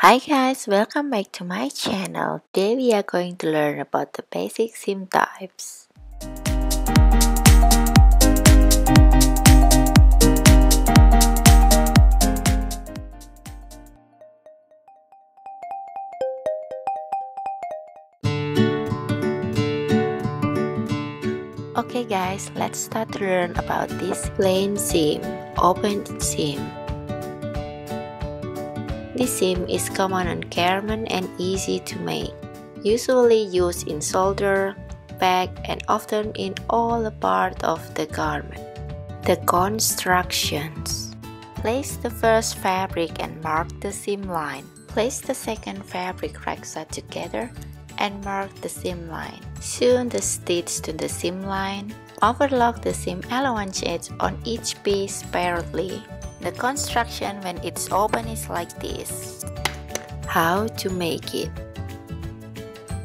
Hi guys, welcome back to my channel. Today we are going to learn about the basic seam types. Okay guys, let's start to learn about this plain seam, open seam. This seam is common on garment and easy to make, usually used in shoulder, back and often in all the part of the garment. The constructions Place the first fabric and mark the seam line. Place the second fabric right side together and mark the seam line. Sew the stitch to the seam line. Overlock the seam allowance edge on each piece separately. The construction when it's open is like this. How to make it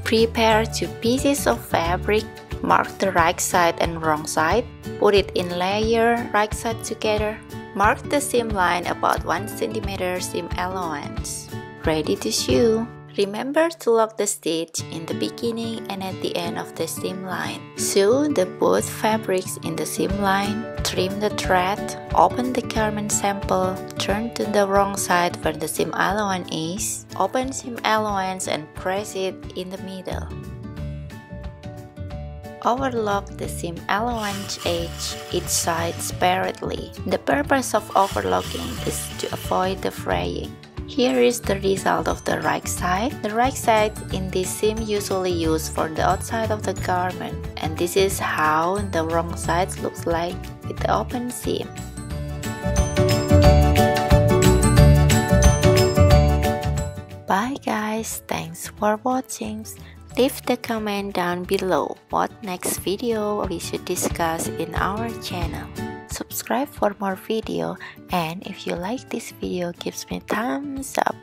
Prepare two pieces of fabric, mark the right side and wrong side, put it in layer right side together, mark the seam line about 1 cm seam allowance. Ready to sew! Remember to lock the stitch in the beginning and at the end of the seam line. Sew the both fabrics in the seam line, trim the thread, open the garment sample, turn to the wrong side where the seam allowance is, open seam allowance and press it in the middle. Overlock the seam allowance edge each side separately. The purpose of overlocking is to avoid the fraying. Here is the result of the right side. The right side in this seam usually used for the outside of the garment and this is how the wrong side looks like with the open seam. Bye guys, thanks for watching. Leave the comment down below what next video we should discuss in our channel subscribe for more video. And if you like this video gives me thumbs up